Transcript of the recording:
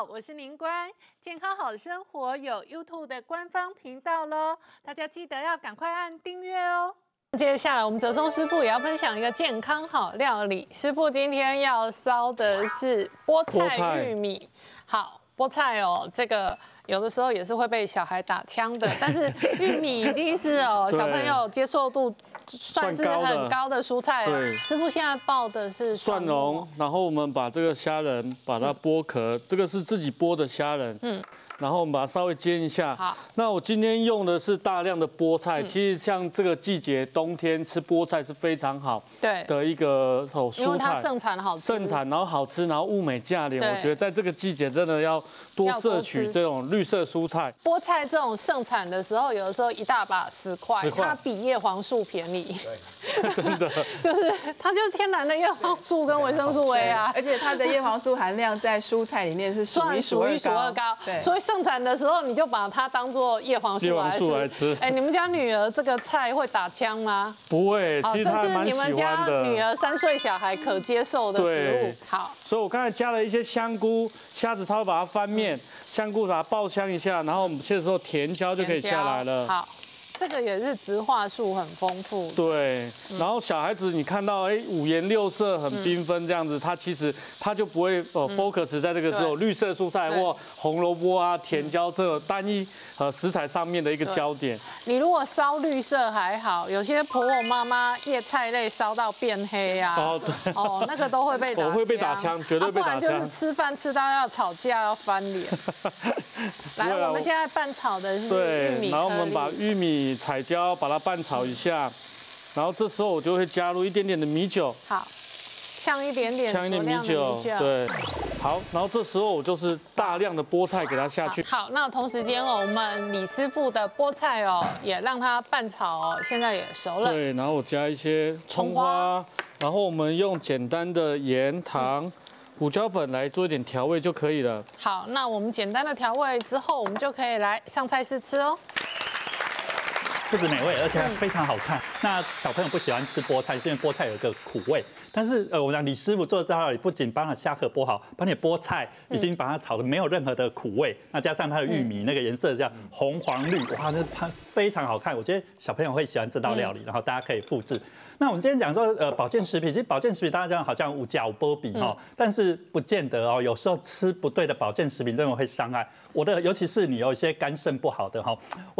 好，我是林官，健康好生活有 YouTube 的官方频道喽，大家记得要赶快按订阅哦。接下来我们泽松师傅也要分享一个健康好料理，师傅今天要烧的是菠菜玉米。好，菠菜哦，这个。有的时候也是会被小孩打枪的，但是 玉米一定是哦小朋友接受度算是很高的蔬菜了。师傅现在爆的是蒜蓉，然后我们把这个虾仁把它剥壳，这个是自己剥的虾仁。嗯。然后我们把它稍微煎一下。好，那我今天用的是大量的菠菜。其实像这个季节，冬天吃菠菜是非常好对的一个蔬菜。因为它盛产好吃。盛产，然后好吃，然后物美价廉。我觉得在这个季节真的要多摄取这种绿色蔬菜。菠菜这种盛产的时候，有的时候一大把十块，它比叶黄素便宜。真的。就是它就是天然的叶黄素跟维生素 A 啊，而且它的叶黄素含量在蔬菜里面是数一数二高。对。所以。盛产的时候，你就把它当做叶黄素来吃。哎，你们家女儿这个菜会打枪吗？不会，其实她蛮喜欢的。女儿三岁小孩可接受的食物。好，所以我刚才加了一些香菇，虾子稍微把它翻面，香菇把它爆香一下，然后我们这时候甜椒就可以下来了。好。这个也是植化素很丰富，对。然后小孩子你看到哎五颜六色很缤纷这样子，他其实他就不会呃 focus 在这个只有绿色蔬菜或红萝卜啊、甜椒这单一呃食材上面的一个焦点。你如果烧绿色还好，有些婆婆妈妈叶菜类烧到变黑呀，哦对，哦那个都会被我会被打枪，绝对被打枪。就是吃饭吃到要吵架要翻脸。来，我们现在拌炒的是玉米，然后我们把玉米。彩椒把它拌炒一下，然后这时候我就会加入一点点的米酒，好，呛一点点，呛一点米酒，对，好，然后这时候我就是大量的菠菜给它下去。好，那同时间哦，我们李师傅的菠菜哦，也让它拌炒哦，现在也熟了。对，然后我加一些葱花，然后我们用简单的盐、糖、胡椒粉来做一点调味就可以了。好，那我们简单的调味之后，我们就可以来上菜试吃哦。不止美味，而且还非常好看。那小朋友不喜欢吃菠菜，是因为菠菜有一个苦味。但是呃，我讲李师傅做的这道料理，不仅帮他虾壳剥好，把你菠菜已经把它炒的没有任何的苦味。那加上它的玉米那个颜色这样红黄绿，哇，那它非常好看。我觉得小朋友会喜欢这道料理，然后大家可以复制。那我们今天讲说，呃，保健食品，其实保健食品大家讲好像无价无波比哈，但是不见得哦。有时候吃不对的保健食品，真的会伤害我的，尤其是你有一些肝肾不好的哈，我。